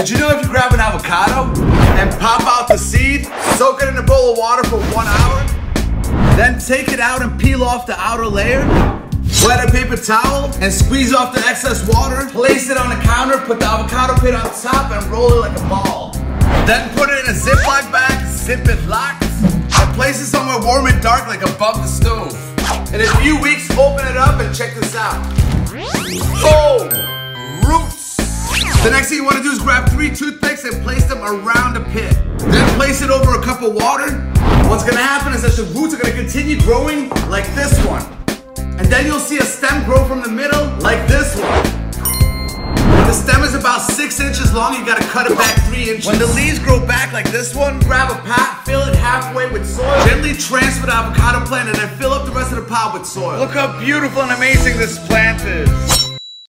Did you know if you grab an avocado and pop out the seed, soak it in a bowl of water for one hour, then take it out and peel off the outer layer, wet a paper towel and squeeze off the excess water, place it on the counter, put the avocado pit on top and roll it like a ball. Then put it in a Ziploc bag, zip it locked, and place it somewhere warm and dark like above the stove. In a few weeks, open it up and check this out. The next thing you want to do is grab three toothpicks and place them around the pit. Then place it over a cup of water. What's gonna happen is that the roots are gonna continue growing like this one. And then you'll see a stem grow from the middle like this one. The stem is about six inches long, you gotta cut it back three inches. When the leaves grow back like this one, grab a pot, fill it halfway with soil, gently transfer the avocado plant, and then fill up the rest of the pot with soil. Look how beautiful and amazing this plant is.